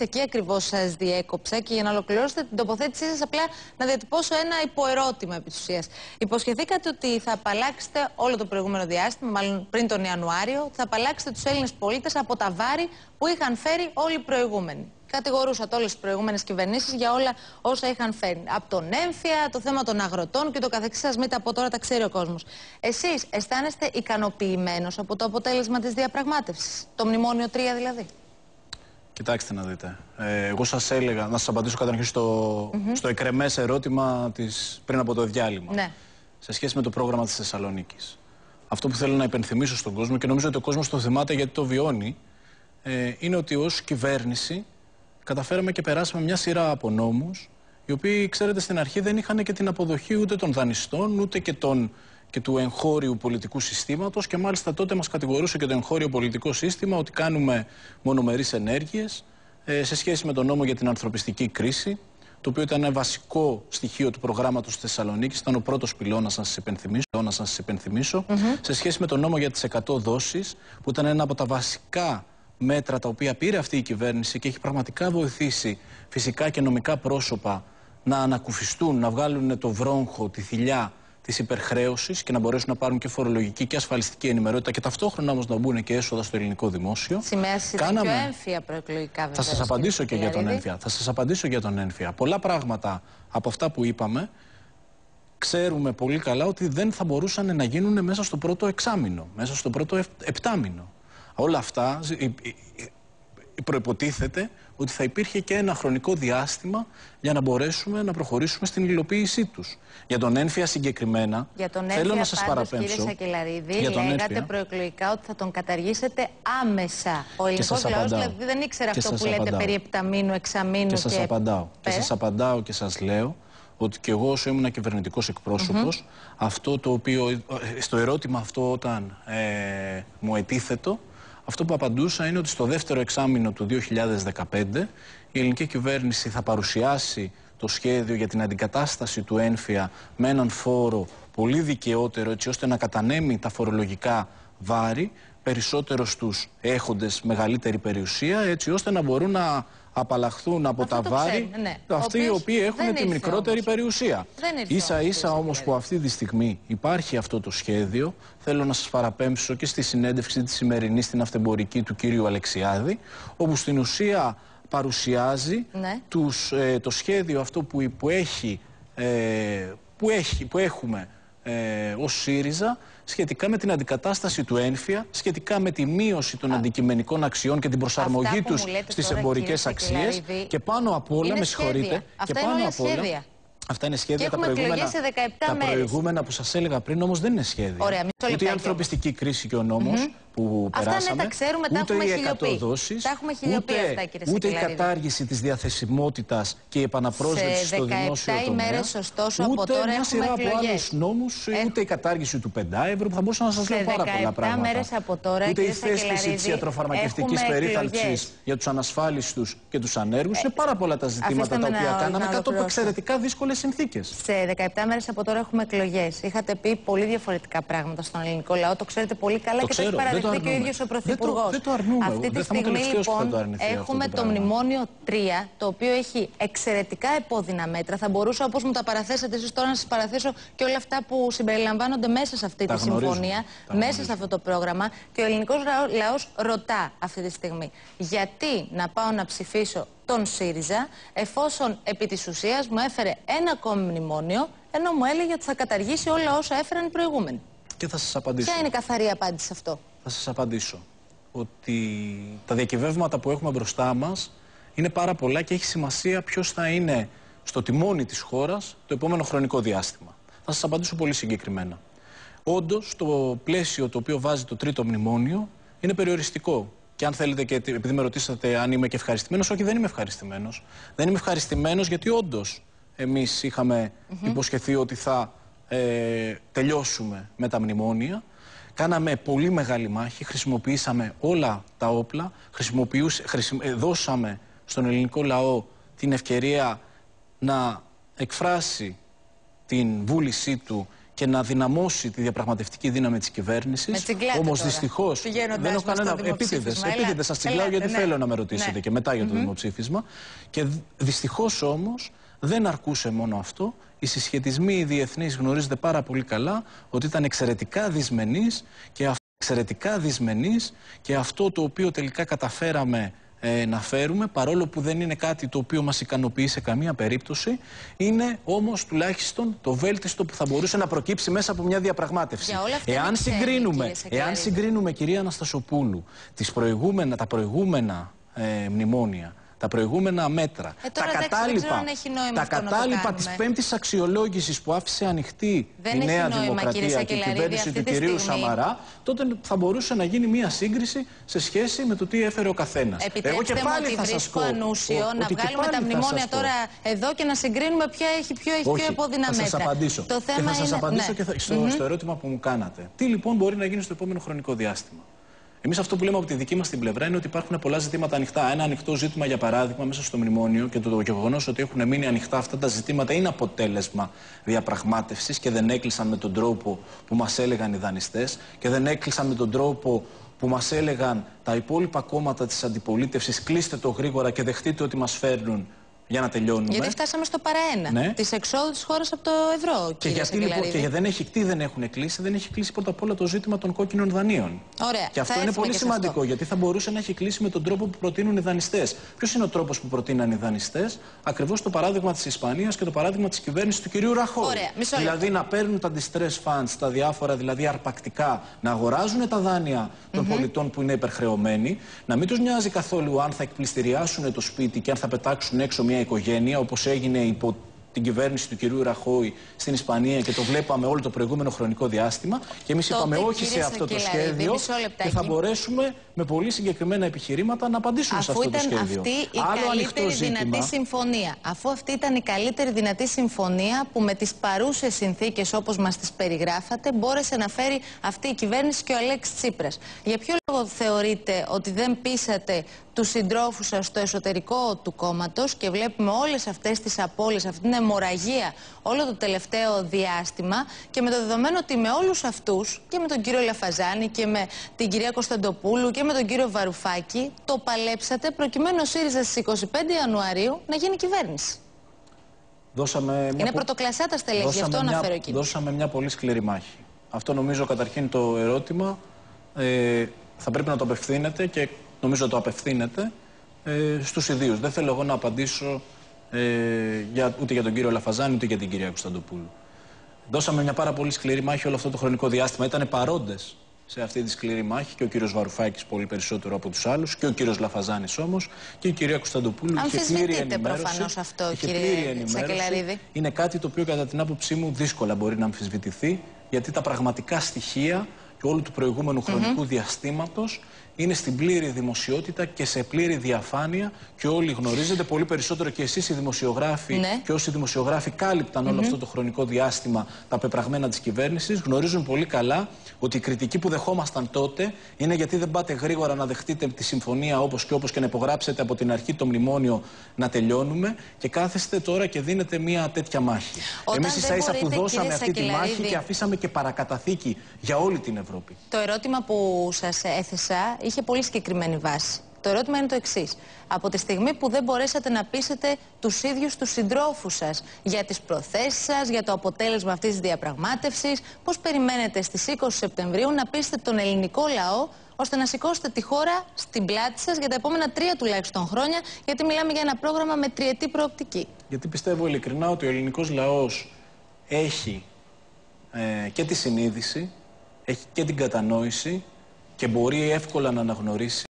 εκεί ακριβώς σας διέκοψα και για να ολοκληρώσετε την τοποθέτησή σας, απλά να διατυπώσω ένα υποερώτημα επί της ουσίας. Υποσχεθήκατε ότι θα απαλλάξετε όλο το προηγούμενο διάστημα, μάλλον πριν τον Ιανουάριο, θα απαλλάξετε τους Έλληνες πολίτες από τα βάρη που είχαν φέρει όλοι οι προηγούμενοι. Κατηγορούσατε όλες τις προηγούμενες κυβερνήσεις για όλα όσα είχαν φέρει. Από τον έμφυα, το θέμα των αγροτών και το καθεξής. Σα μήτε από τώρα τα ξέρει ο κόσμος. Εσείς αισθάνεστε ικανοποιημένος από το αποτέλεσμα της διαπραγμάτευσης, το μνημόνιο 3 δηλαδή. Κοιτάξτε να δείτε. Ε, εγώ σας έλεγα, να σας απαντήσω καταρχήν στο, mm -hmm. στο εκρεμές ερώτημα της, πριν από το διάλειμμα. Ναι. Σε σχέση με το πρόγραμμα της Θεσσαλονίκης. Αυτό που θέλω να υπενθυμίσω στον κόσμο και νομίζω ότι ο κόσμος το θυμάται γιατί το βιώνει, ε, είναι ότι ως κυβέρνηση καταφέραμε και περάσαμε μια σειρά από νόμους, οι οποίοι, ξέρετε, στην αρχή δεν είχαν και την αποδοχή ούτε των δανειστών, ούτε και των και του εγχώριου πολιτικού συστήματος και μάλιστα τότε μας κατηγορούσε και το εγχώριο πολιτικό σύστημα ότι κάνουμε μονομερείς ενέργειες ε, σε σχέση με τον νόμο για την ανθρωπιστική κρίση, το οποίο ήταν ένα βασικό στοιχείο του προγράμματος της Θεσσαλονίκης. Ήταν ο πρώτος πυλώνας, να σας υπενθυμίσω, να σας υπενθυμίσω σε σχέση με τον νόμο για τις 100 δόσεις, που ήταν ένα από τα βασικά μέτρα τα οποία πήρε αυτή η κυβέρνηση και έχει πραγματικά βοηθήσει φυσικά και νομικά πρόσωπα να ανακουφιστούν, να βγάλουν το βρόγχο, τη θηλιά της υπερχρέωσης και να μπορέσουν να πάρουν και φορολογική και ασφαλιστική ενημερότητα και ταυτόχρονα όμως να μπουν και έσοδα στο ελληνικό δημόσιο. Σημαία Κάναμε... πιο έμφυα προεκλογικά βέβαια. Θα σας απαντήσω και για τον έμφυα. Θα σας απαντήσω για τον έμφυα. Πολλά πράγματα από αυτά που είπαμε ξέρουμε πολύ καλά ότι δεν θα μπορούσαν να γίνουν μέσα στο πρώτο εξάμηνο, μέσα στο πρώτο επτάμηνο. Όλα αυτά προποτίθεται ότι θα υπήρχε και ένα χρονικό διάστημα για να μπορέσουμε να προχωρήσουμε στην υλοποίησή τους. Για τον ένφια συγκεκριμένα, για τον θέλω να σας παραπέμψω. Κύριε Σακελαρίδη, για τον λέγατε ένφια, προεκλογικά ότι θα τον καταργήσετε άμεσα. Ο ελληνικός λαός δηλαδή δεν ήξερε αυτό που λέτε περί επταμήνου, εξαμήνου. Και σας απαντάω. Και σας απαντάω και σας λέω ότι και εγώ όσο ήμουν κυβερνητικός εκπρόσωπος, αυτό το οποίο, ε, στο ερώτημα αυτό όταν ε, μου ετίθετο, αυτό που απαντούσα είναι ότι στο δεύτερο εξάμεινο του 2015 η ελληνική κυβέρνηση θα παρουσιάσει το σχέδιο για την αντικατάσταση του ένφια με έναν φόρο πολύ δικαιότερο έτσι ώστε να κατανέμει τα φορολογικά βάρη περισσότερο στους έχοντες μεγαλύτερη περιουσία έτσι ώστε να μπορούν να απαλλαχθούν από τα βάρη ναι. αυτοί οι οποίοι έχουν τη μικρότερη περιουσία. Ίσα ίσα όμως που αυτή τη στιγμή υπάρχει αυτό το σχέδιο θέλω να σας παραπέμψω και στη συνέντευξη της σημερινής στην αυτεμπορική του κύριου Αλεξιάδη όπου στην ουσία παρουσιάζει ναι. τους, ε, το σχέδιο αυτό που, που, έχει, ε, που, έχει, που έχουμε ε, ως ΣΥΡΙΖΑ σχετικά με την αντικατάσταση του ένφια, σχετικά με τη μείωση των αντικειμενικών αξιών και την προσαρμογή τους στις εμπορικές αξίες. Και πάνω απ' όλα, με συγχωρείτε, και πάνω απ' όλα, Αυτά είναι σχέδια. τα προηγούμενα, σε 17 τα προηγούμενα που σας έλεγα πριν όμως δεν είναι σχέδια. Ωραία, ούτε η ανθρωπιστική κρίση και ο νόμος mm -hmm. που αυτά περάσαμε. Ναι, τα ξέρουμε, τα ούτε έχουμε οι 100 δόσει. Τα έχουμε ούτε, αυτά, κύριε ούτε η κατάργηση της διαθεσιμότητας και η επαναπρόσληψη στο δημόσιο τομέα. ημέρες, ωστόσο, από τώρα μια σειρά από άλλους νόμους, ούτε η κατάργηση του 5 ευρώ που θα μπορούσα να σας λέω πάρα πολλά πράγματα. από τώρα, ούτε η θέσπιση της ιατροφαρμακευτικής περίθαλψης για τους ανασφάλιστους και τους ανέργους. Είναι πάρα πολλά τα ζητήματα τα οποία κάναμε κάτω από εξαιρετικά δύσκολες συνθήκες. 17 μέρες από τώρα έχουμε εκλογές. Είχατε πει πολύ διαφορετικά πράγματα στον ελληνικό λαό. Το ξέρετε πολύ καλά το και ξέρω, το έχει παραδεχτεί και ο ίδιος ο Πρωθυπουργός. Δεν το αρνούμε. Αυτή τη στιγμή λοιπόν το έχουμε το, το μνημόνιο 3, το οποίο έχει εξαιρετικά επώδυνα μέτρα. Θα μπορούσα όπως μου τα παραθέσατε εσείς τώρα να σας παραθέσω και όλα αυτά που συμπεριλαμβάνονται μέσα σε αυτή τη συμφωνία, μέσα σε αυτό το πρόγραμμα. Και ο ελληνικός λαός ρωτά αυτή τη στιγμή γιατί να πάω να ψηφίσω τον ΣΥΡΙΖΑ, εφόσον επί της ουσίας μου έφερε ένα ακόμη μνημόνιο, ενώ μου έλεγε ότι θα καταργήσει όλα όσα έφεραν οι προηγούμενοι. Και θα σας απαντήσω. Ποια είναι η καθαρή απάντηση σε αυτό; Θα σας απαντήσω ότι τα διακυβεύματα που έχουμε μπροστά μας είναι πάρα πολλά και έχει σημασία ποιος θα είναι στο τιμόνι της χώρας το επόμενο χρονικό διάστημα. Θα σας απαντήσω πολύ συγκεκριμένα. Όντως, το πλαίσιο το οποίο βάζει το τρίτο μνημόνιο είναι περιοριστικό. Και αν θέλετε, και επειδή με ρωτήσατε αν είμαι και ευχαριστημένος, όχι, δεν είμαι ευχαριστημένος. Δεν είμαι ευχαριστημένος γιατί όντως εμείς είχαμε υποσχεθεί ότι θα ε, τελειώσουμε με τα μνημόνια. Κάναμε πολύ μεγάλη μάχη, χρησιμοποιήσαμε όλα τα όπλα, ε, δώσαμε στον ελληνικό λαό την ευκαιρία να εκφράσει την βούλησή του και να δυναμώσει τη διαπραγματευτική δύναμη της κυβέρνησης. Όμως δυστυχώς. Δεν έχω κανένα. Επίτηδες. Επίτηδες σας τσιγκλάω γιατί ναι. θέλω να με ρωτήσετε ναι. και μετά για το mm -hmm. δημοψήφισμα. Και δυστυχώς όμως δεν αρκούσε μόνο αυτό. Οι συσχετισμοί οι διεθνείς γνωρίζετε πάρα πολύ καλά ότι ήταν εξαιρετικά δυσμενείς και, εξαιρετικά δυσμενείς και αυτό το οποίο τελικά καταφέραμε ε, να φέρουμε, παρόλο που δεν είναι κάτι το οποίο μας ικανοποιεί σε καμία περίπτωση, είναι όμως τουλάχιστον το βέλτιστο που θα μπορούσε να προκύψει μέσα από μια διαπραγμάτευση. Εάν συγκρίνουμε, εάν συγκρίνουμε, κυρία Αναστασοπούλου, τις προηγούμενα, τα προηγούμενα ε, μνημόνια τα προηγούμενα μέτρα, ε, τα κατάλοιπα, τα κατάλοιπα της πέμπτης αξιολόγησης που άφησε ανοιχτή δεν η Νέα Δημοκρατία και η κυβέρνηση του κυρίου Σαμαρά, τότε θα μπορούσε να γίνει μία σύγκριση σε σχέση με το τι έφερε ο καθένας. Εγώ και πάλι θα σας πω ανούσιο να βγάλουμε τα μνημόνια τώρα εδώ και να συγκρίνουμε ποια έχει πιο, έχει πιο επώδυνα μέτρα. Θα σας απαντήσω. Το θέμα και θα σας είναι... απαντήσω ναι. και στο, στο ερώτημα που μου κάνατε. Τι λοιπόν μπορεί να γίνει στο επόμενο χρονικό διάστημα; Εμείς αυτό που λέμε από τη δική μας την πλευρά είναι ότι υπάρχουν πολλά ζητήματα ανοιχτά. Ένα ανοιχτό ζήτημα, για παράδειγμα, μέσα στο μνημόνιο και το γεγονός ότι έχουν μείνει ανοιχτά αυτά τα ζητήματα είναι αποτέλεσμα διαπραγμάτευσης και δεν έκλεισαν με τον τρόπο που μας έλεγαν οι δανειστές και δεν έκλεισαν με τον τρόπο που μας έλεγαν τα υπόλοιπα κόμματα της αντιπολίτευσης. Κλείστε το γρήγορα και δεχτείτε ότι μας φέρνουν για να τελειώνουμε. Γιατί φτάσαμε στο παραένα ναι. της εξόδου της χώρας από το ευρώ. Και γιατί λοιπόν, και δεν έχει, τι δεν έχουν κλείσει, δεν έχει κλείσει πρώτα απ' όλα το ζήτημα των κόκκινων δανείων. Ωραία. Και αυτό είναι πολύ σημαντικό, γιατί θα μπορούσε να έχει κλείσει με τον τρόπο που προτείνουν οι δανειστές. Ποιος είναι ο τρόπος που προτείναν οι δανειστές, ακριβώς το παράδειγμα της Ισπανίας και το παράδειγμα της κυβέρνησης του κυρίου Ραχώ. Δηλαδή να παίρνουν τα distress funds, τα διάφορα δηλαδή αρπακτικά, να αγοράζουν τα δάνεια των mm -hmm. πολιτών που είναι υπερχρεωμένοι, να μην τους νοιάζει καθόλου αν θα εκπληστηριάσουν το σπίτι και αν θα πετάξουν έξω μια μια οικογένεια όπως έγινε υπό την κυβέρνηση του κυρίου Ραχώη στην Ισπανία και το βλέπαμε όλο το προηγούμενο χρονικό διάστημα. Και εμείς είπαμε όχι σε αυτό το σχέδιο και θα μπορέσουμε με πολύ συγκεκριμένα επιχειρήματα να απαντήσουμε Αφού σε αυτό το σχέδιο. Αφού ήταν αυτή η Άλλο καλύτερη δυνατή συμφωνία. Αφού αυτή ήταν η καλύτερη δυνατή συμφωνία που με τις παρούσες συνθήκες όπως μας τις περιγράφατε μπόρεσε να φέρει αυτή η κυβέρνηση και ο Αλέξης Τσίπρας. Για ποιο λόγο θεωρείτε ότι δεν πείσατε τους συντρόφους σας στο εσωτερικό του κόμματος και βλέπουμε όλες αυτές τις απώλειες, αυτή την αιμορραγία όλο το τελευταίο διάστημα και με το δεδομένο ότι με όλους αυτούς και με τον κύριο Λαφαζάνη και με την κυρία Κωνσταντοπούλου και με τον κύριο Βαρουφάκη το παλέψατε προκειμένου ο ΣΥΡΙΖΑ στις 25 Ιανουαρίου να γίνει κυβέρνηση. Δώσαμε Είναι πρωτοκλασσά τα στελέχη, γι' αυτό αναφέρω εκεί. Δώσαμε μια πολύ σκληρή μάχη. Αυτό νομίζω καταρχήν το ερώτημα ε, θα πρέπει να το απευθύνεται και νομίζω το απευθύνεται ε, στους ιδίους. Δεν θέλω εγώ να απαντήσω ε, για, ούτε για τον κύριο Λαφαζάνη ούτε για την κυρία Κωνσταντοπούλου. Δώσαμε μια πάρα πολύ σκληρή μάχη όλο αυτό το χρονικό διάστημα. Ήταν παρόντες σε αυτή τη σκληρή μάχη και ο κύριος Βαρουφάκης πολύ περισσότερο από τους άλλους και ο κύριος Λαφαζάνης όμως και η κυρία Κωνσταντοπούλου είχε πλήρη ενημέρωση. προφανώς αυτό κύριε Σακελαρίδη. Είναι κάτι το οποίο κατά την άποψή μου δύσκολα μπορεί να αμφισβητηθεί γιατί τα πραγματικά στοιχεία και όλου του προηγούμενου χρονικού mm διαστήματος είναι στην πλήρη δημοσιότητα και σε πλήρη διαφάνεια και όλοι γνωρίζετε πολύ περισσότερο και εσείς οι δημοσιογράφοι ναι. και όσοι δημοσιογράφοι κάλυπταν όλο αυτό το χρονικό διάστημα τα πεπραγμένα της κυβέρνησης γνωρίζουν πολύ καλά ότι η κριτική που δεχόμασταν τότε είναι γιατί δεν πάτε γρήγορα να δεχτείτε τη συμφωνία όπως και όπως και να υπογράψετε από την αρχή το μνημόνιο να τελειώνουμε και κάθεστε τώρα και δίνετε μια τέτοια μάχη. Εμείς ίσα ίσα που δώσαμε αυτή τη μάχη και αφήσαμε και παρακαταθήκη για όλη την Ευρώπη. Το ερώτημα που σας έθεσα είχε πολύ συγκεκριμένη βάση. Το ερώτημα είναι το εξής. Από τη στιγμή που δεν μπορέσατε να πείσετε τους ίδιους τους συντρόφους σας για τις προθέσεις σας, για το αποτέλεσμα αυτής της διαπραγμάτευσης, πώς περιμένετε στις 20 Σεπτεμβρίου να πείσετε τον ελληνικό λαό ώστε να σηκώσετε τη χώρα στην πλάτη σας για τα επόμενα τρία τουλάχιστον χρόνια, γιατί μιλάμε για ένα πρόγραμμα με τριετή προοπτική. Γιατί πιστεύω ειλικρινά ότι ο ελληνικός λαός έχει ε, και τη συνείδηση, έχει και την κατανόηση και μπορεί εύκολα να αναγνωρίσει